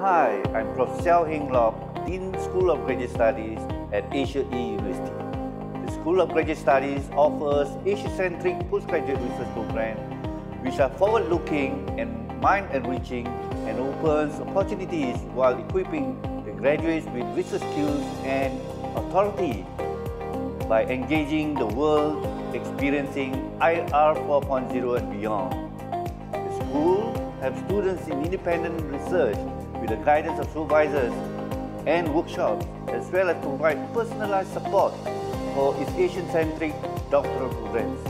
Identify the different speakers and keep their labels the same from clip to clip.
Speaker 1: Hi, I'm Prof. Xiao Heng Lok, Dean School of Graduate Studies at Asia E University. The School of Graduate Studies offers Asia-centric postgraduate research programs which are forward-looking and mind-enriching and opens opportunities while equipping the graduates with research skills and authority by engaging the world, experiencing IR 4.0 and beyond. The school has students in independent research with the guidance of supervisors and workshops, as well as provide personalized support for its Asian-centric doctoral programs.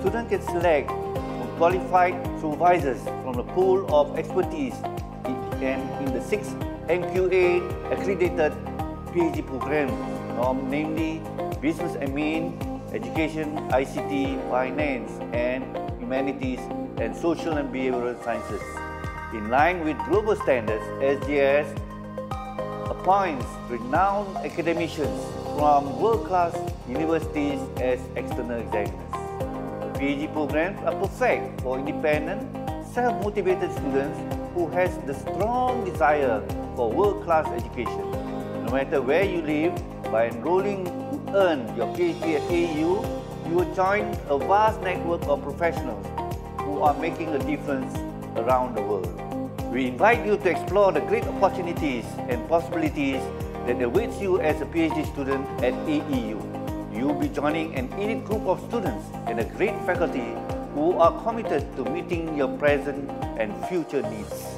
Speaker 1: Students can select from qualified supervisors from the pool of expertise and in the six MQA accredited PhD programs, namely Business Admin, Education, ICT, Finance and Humanities and Social and Behavioral Sciences. In line with global standards, SGS appoints renowned academicians from world-class universities as external examiners. The PhD programs are perfect for independent, self-motivated students who has the strong desire for world-class education. No matter where you live, by enrolling to earn your PhD at AU, you will join a vast network of professionals who are making a difference around the world. We invite you to explore the great opportunities and possibilities that awaits you as a PhD student at AEU. You will be joining an elite group of students and a great faculty who are committed to meeting your present and future needs.